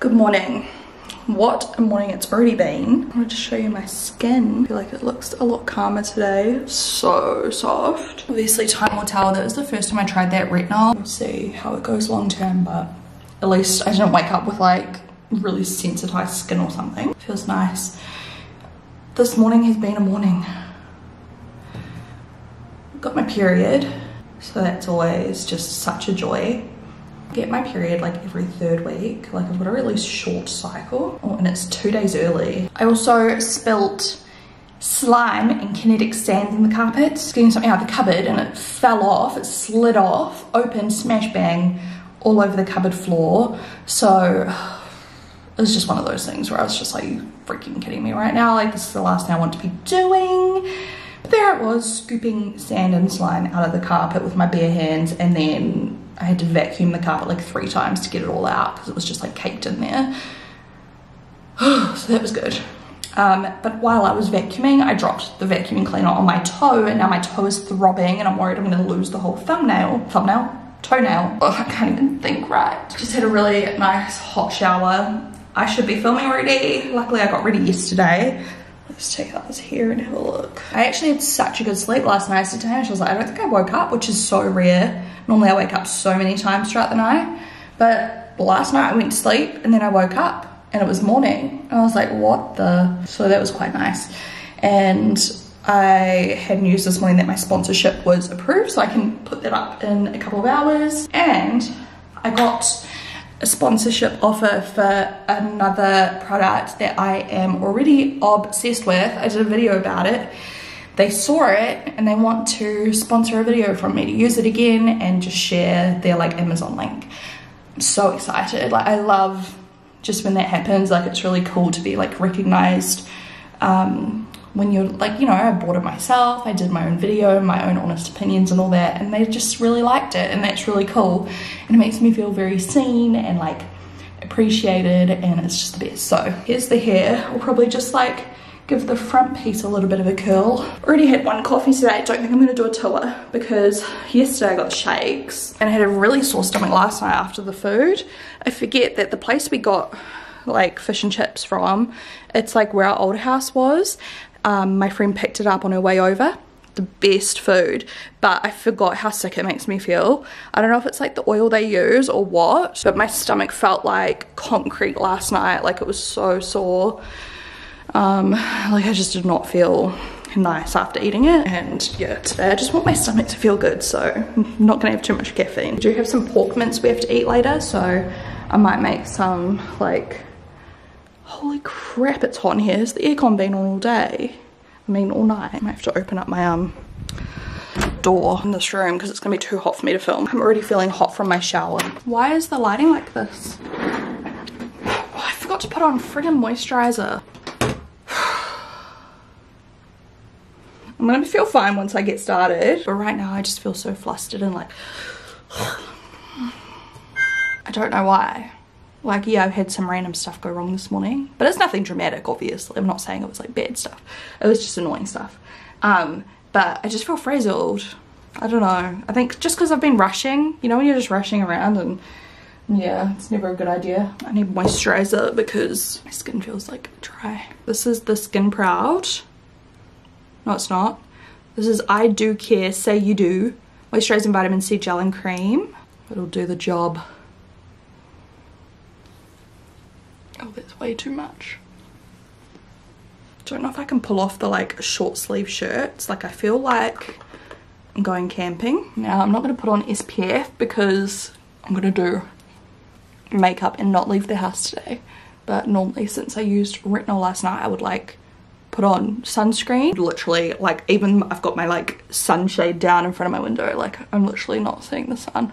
Good morning. What a morning it's already been. I want to show you my skin. I feel like it looks a lot calmer today. So soft. Obviously time will tell. That was the first time I tried that retinol. We'll see how it goes long term, but at least I didn't wake up with like really sensitized skin or something. Feels nice. This morning has been a morning. Got my period, so that's always just such a joy get my period like every third week. Like I've got a really short cycle oh, and it's two days early. I also spilt slime and kinetic sand in the carpet. Getting something out of the cupboard and it fell off, it slid off, open, smash bang, all over the cupboard floor. So it was just one of those things where I was just like, freaking kidding me right now? Like this is the last thing I want to be doing. But there it was, scooping sand and slime out of the carpet with my bare hands and then I had to vacuum the carpet like three times to get it all out because it was just like caked in there. so that was good. Um, but while I was vacuuming, I dropped the vacuuming cleaner on my toe and now my toe is throbbing and I'm worried I'm gonna lose the whole thumbnail, thumbnail, toenail. I can't even think right. Just had a really nice hot shower. I should be filming already. Luckily I got ready yesterday. Let's take out this hair and have a look. I actually had such a good sleep last night. So today I was like, I don't think I woke up, which is so rare. Normally I wake up so many times throughout the night. But last night I went to sleep and then I woke up and it was morning. I was like, what the? So that was quite nice. And I had news this morning that my sponsorship was approved, so I can put that up in a couple of hours. And I got a sponsorship offer for another product that I am already obsessed with. I did a video about it. They saw it and they want to sponsor a video from me to use it again and just share their like Amazon link. I'm so excited. Like I love just when that happens, like it's really cool to be like recognized um, when you're like, you know, I bought it myself, I did my own video, my own honest opinions and all that, and they just really liked it, and that's really cool. And it makes me feel very seen and like appreciated, and it's just the best. So here's the hair. I'll probably just like give the front piece a little bit of a curl. Already had one coffee today. I don't think I'm gonna do a tour because yesterday I got shakes and I had a really sore stomach last night after the food. I forget that the place we got like fish and chips from, it's like where our old house was um, my friend picked it up on her way over the best food but I forgot how sick it makes me feel. I don't know if it's like the oil they use or what but my stomach felt like concrete last night like it was so sore. Um, like I just did not feel nice after eating it and yeah today I just want my stomach to feel good so I'm not gonna have too much caffeine. I do have some pork mince we have to eat later so I might make some like Holy crap, it's hot in here. Has the aircon been on all day? I mean, all night. I might have to open up my um door in this room because it's gonna be too hot for me to film. I'm already feeling hot from my shower. Why is the lighting like this? Oh, I forgot to put on friggin' moisturizer. I'm gonna feel fine once I get started. But right now I just feel so flustered and like, I don't know why. Like, yeah, I've had some random stuff go wrong this morning, but it's nothing dramatic, obviously. I'm not saying it was like bad stuff. It was just annoying stuff. Um, but I just feel frazzled. I don't know. I think just because I've been rushing, you know, when you're just rushing around and yeah, it's never a good idea. I need moisturizer because my skin feels like dry. This is the Skin Proud. No, it's not. This is I Dew Care, Say You Dew. Moisturizing Vitamin C Gel and Cream. It'll do the job. Oh, that's way too much. Don't know if I can pull off the like short sleeve shirts. Like I feel like I'm going camping. Now I'm not going to put on SPF because I'm going to do makeup and not leave the house today. But normally since I used retinol last night I would like put on sunscreen. Literally like even I've got my like sunshade down in front of my window like I'm literally not seeing the sun.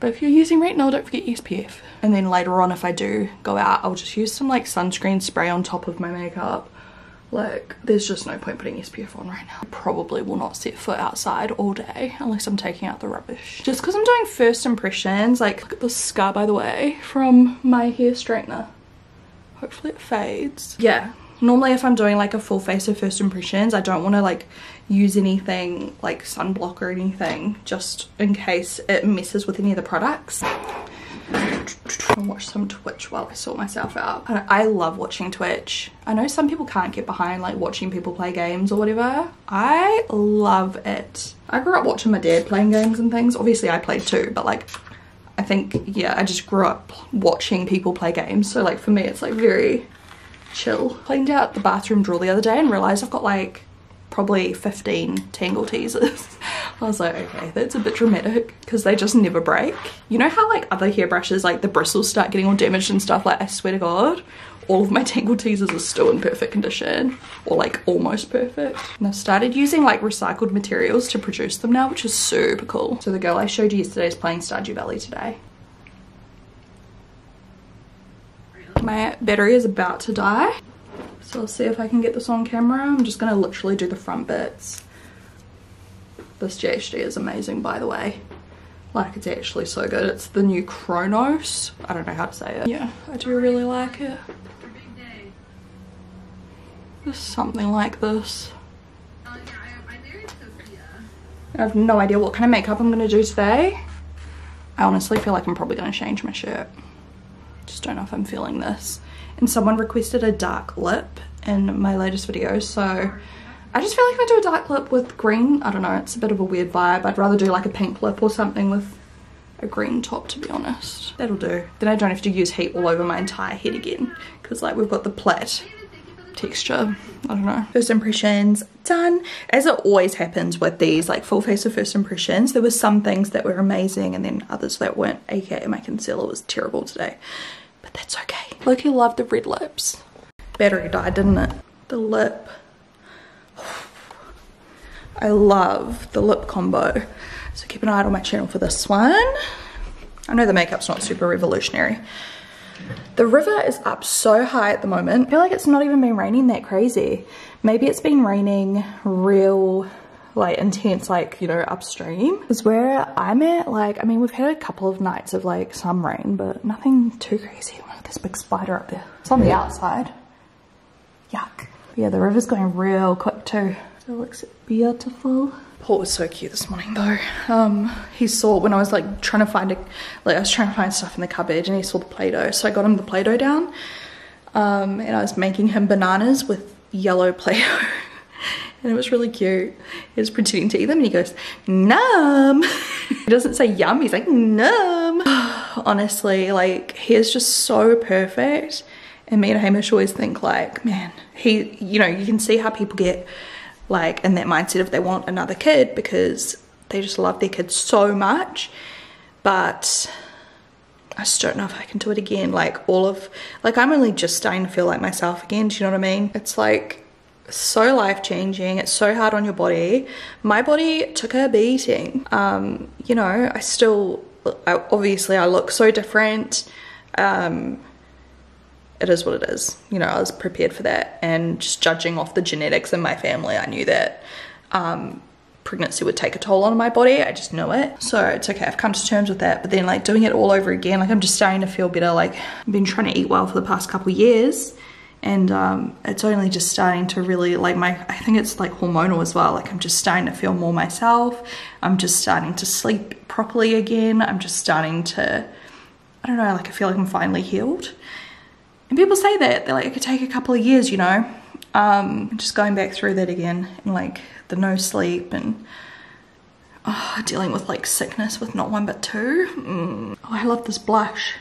But if you're using retinol, don't forget SPF. And then later on, if I do go out, I'll just use some like sunscreen spray on top of my makeup. Like, there's just no point putting SPF on right now. I probably will not set foot outside all day unless I'm taking out the rubbish. Just because I'm doing first impressions, like, look at the scar, by the way, from my hair straightener. Hopefully it fades. Yeah, normally if I'm doing like a full face of first impressions I don't want to like use anything like sunblock or anything just in case it messes with any of the products and watch some Twitch while I sort myself out. I love watching Twitch. I know some people can't get behind like watching people play games or whatever. I love it. I grew up watching my dad playing games and things. Obviously I played too, but like I think, yeah, I just grew up watching people play games. So like for me, it's like very chill. Cleaned out the bathroom drawer the other day and realized I've got like probably 15 Tangle Teezers. I was like, okay, that's a bit dramatic because they just never break. You know how like other hairbrushes, like the bristles start getting all damaged and stuff? Like I swear to God, all of my Tangle Teezers are still in perfect condition or like almost perfect. And I've started using like recycled materials to produce them now, which is super cool. So the girl I showed you yesterday is playing Stardew Valley today. My battery is about to die. So I'll see if I can get this on camera. I'm just gonna literally do the front bits. This GHD is amazing, by the way. Like, it's actually so good. It's the new Chronos. I don't know how to say it. Yeah, I do really like it. Just something like this. I have no idea what kind of makeup I'm gonna do today. I honestly feel like I'm probably gonna change my shirt. Just don't know if I'm feeling this. And someone requested a dark lip in my latest video so I just feel like if I do a dark lip with green I don't know it's a bit of a weird vibe. I'd rather do like a pink lip or something with a green top to be honest. That'll do. Then I don't have to use heat all over my entire head again because like we've got the plait texture I don't know first impressions done as it always happens with these like full face of first impressions there were some things that were amazing and then others that weren't aka my concealer was terrible today but that's okay. Loki loved the red lips. Battery died, didn't it? The lip. I love the lip combo. So keep an eye out on my channel for this one. I know the makeup's not super revolutionary. The river is up so high at the moment. I feel like it's not even been raining that crazy. Maybe it's been raining real like intense like you know upstream. Because where i'm at like i mean we've had a couple of nights of like some rain but nothing too crazy. Look, this big spider up there. It's on the outside. Yuck. Yeah the river's going real quick too. It looks beautiful Paul was so cute this morning though. Um, he saw when I was like trying to find a, like I was trying to find stuff in the cupboard and he saw the Play-Doh. So I got him the Play-Doh down um, and I was making him bananas with yellow Play-Doh and it was really cute. He was pretending to eat them and he goes, Num. he doesn't say yum, he's like, Num. Honestly, like, he is just so perfect. And me and Hamish always think like, man, he, you know, you can see how people get like in that mindset if they want another kid because they just love their kids so much. But I just don't know if I can do it again. Like all of, like I'm only just starting to feel like myself again. Do you know what I mean? It's like so life changing. It's so hard on your body. My body took a beating. Um, you know, I still, I, obviously, I look so different. Um, it is what it is. You know, I was prepared for that. And just judging off the genetics in my family, I knew that um, pregnancy would take a toll on my body. I just know it. So it's okay. I've come to terms with that. But then, like, doing it all over again, like, I'm just starting to feel better. Like, I've been trying to eat well for the past couple years and um, it's only just starting to really like my I think it's like hormonal as well like I'm just starting to feel more myself I'm just starting to sleep properly again I'm just starting to I don't know like I feel like I'm finally healed and people say that they're like it could take a couple of years you know um, just going back through that again and like the no sleep and oh, dealing with like sickness with not one but two mm. oh I love this blush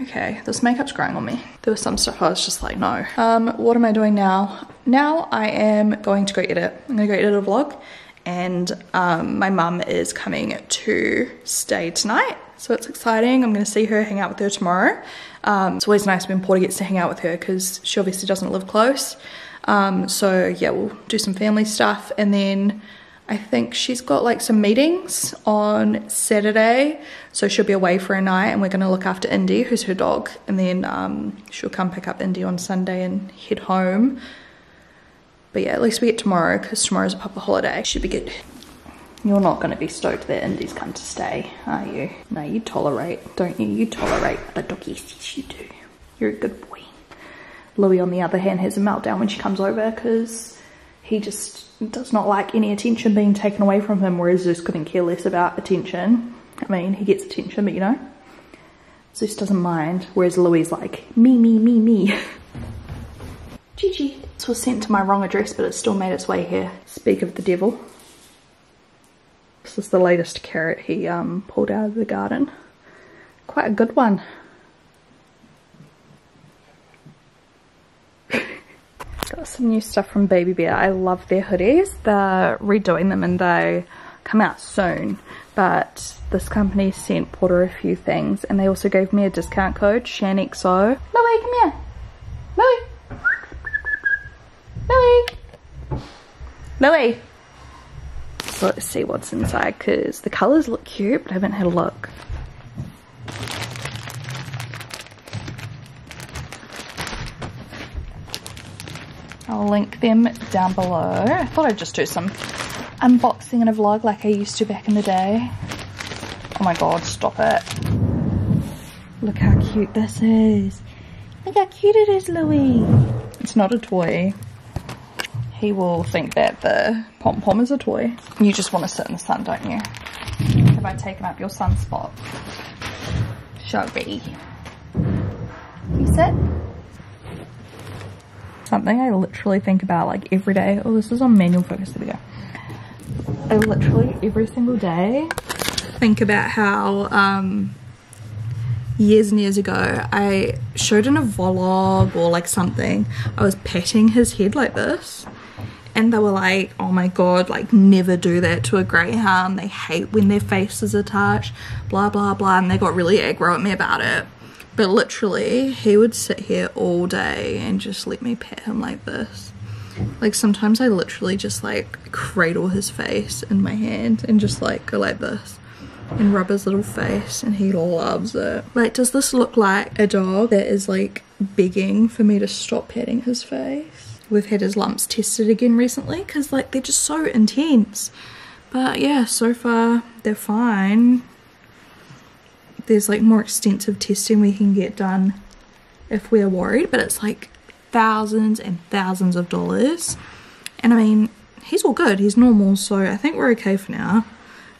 okay, this makeup's growing on me. There was some stuff I was just like, no. Um, what am I doing now? Now I am going to go edit. I'm gonna go edit a vlog and um, my mum is coming to stay tonight. So it's exciting. I'm gonna see her, hang out with her tomorrow. Um, it's always nice when Porter gets to hang out with her because she obviously doesn't live close. Um, so yeah, we'll do some family stuff and then I think she's got like some meetings on Saturday, so she'll be away for a night and we're gonna look after Indy, who's her dog, and then um, she'll come pick up Indy on Sunday and head home. But yeah, at least we get tomorrow because tomorrow's a proper holiday. Should be good. You're not gonna be stoked that Indy's come to stay, are you? No, you tolerate, don't you? You tolerate the doggies, yes you do. You're a good boy. Lewie, on the other hand, has a meltdown when she comes over because he just does not like any attention being taken away from him, whereas Zeus couldn't care less about attention. I mean, he gets attention, but you know. Zeus doesn't mind, whereas Lewie like, me, me, me, me. Gigi. This was sent to my wrong address, but it still made its way here. Speak of the devil. This is the latest carrot he um, pulled out of the garden. Quite a good one. Got some new stuff from Babybear. I love their hoodies. They're redoing them and they come out soon. But this company sent Porter a few things and they also gave me a discount code, shaaanxo. Lewie, come here. Lewie. Lewie. Lewie. Let's see what's inside because the colours look cute but I haven't had a look. I'll link them down below. I thought I'd just do some unboxing in a vlog like I used to back in the day. Oh my god, stop it. Look how cute this is. Look how cute it is, Lewie. It's not a toy. He will think that the pom-pom is a toy. You just want to sit in the sun, don't you? Have I taken up your sunspot? Shelby. You sit? Something I literally think about like every day. Oh, this is on manual focus. There we go. I literally every single day think about how um, years and years ago I showed in a vlog or like something I was patting his head like this and they were like oh my god like never do that to a greyhound they hate when their faces are touched blah blah blah and they got really aggro at me about it but literally he would sit here all day and just let me pet him like this like sometimes I literally just like cradle his face in my hand and just like go like this and rub his little face and he loves it. Like does this look like a dog that is like begging for me to stop petting his face? We've had his lumps tested again recently because like they're just so intense. But yeah, so far they're fine. There's like more extensive testing we can get done if we're worried, but it's like thousands and thousands of dollars. And I mean, he's all good, he's normal, so I think we're okay for now.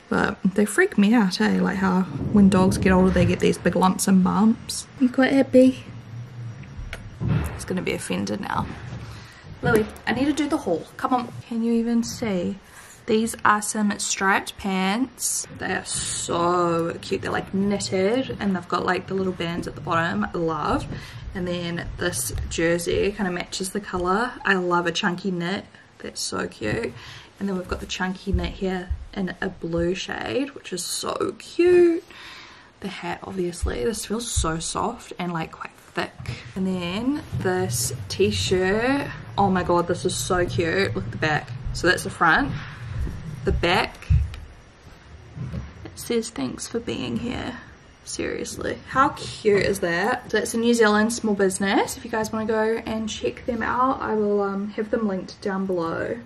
But they freak me out, eh? Like how when dogs get older, they get these big lumps and bumps. You quite happy? He's gonna be offended now. Lewie, I need to do the haul. Come on. Can you even see? These are some striped pants. They are so cute. They're like knitted and they've got like the little bands at the bottom. I love. And then this jersey kind of matches the color. I love a chunky knit. That's so cute. And then we've got the chunky knit here in a blue shade, which is so cute. The hat, obviously. This feels so soft and like quite thick. And then this t-shirt. Oh my god, this is so cute. Look at the back. So that's the front. The back, it says thanks for being here. Seriously, how cute is that? So it's a New Zealand small business. If you guys want to go and check them out, I will um, have them linked down below.